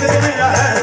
तेरे